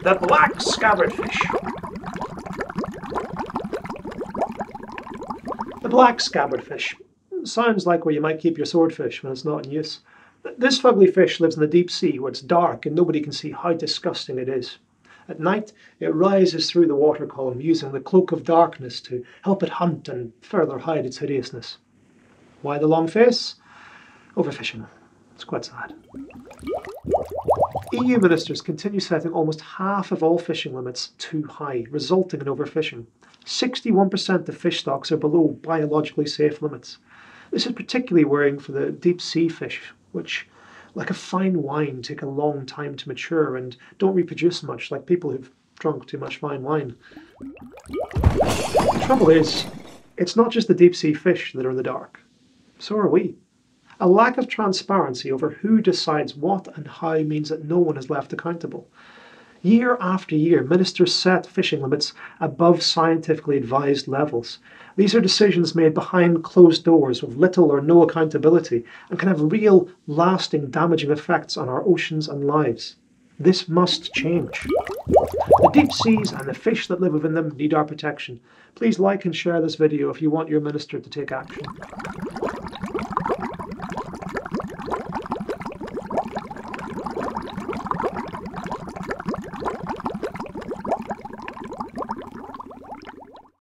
The black scabbard fish. The black scabbard fish. Sounds like where you might keep your swordfish when it's not in use. This fugly fish lives in the deep sea where it's dark and nobody can see how disgusting it is. At night, it rises through the water column using the cloak of darkness to help it hunt and further hide its hideousness. Why the long face? Overfishing. It's quite sad. EU ministers continue setting almost half of all fishing limits too high, resulting in overfishing. 61% of fish stocks are below biologically safe limits. This is particularly worrying for the deep sea fish, which, like a fine wine, take a long time to mature and don't reproduce much, like people who've drunk too much fine wine. The trouble is, it's not just the deep sea fish that are in the dark. So are we. A lack of transparency over who decides what and how means that no one is left accountable. Year after year, ministers set fishing limits above scientifically advised levels. These are decisions made behind closed doors with little or no accountability and can have real, lasting, damaging effects on our oceans and lives. This must change. The deep seas and the fish that live within them need our protection. Please like and share this video if you want your minister to take action.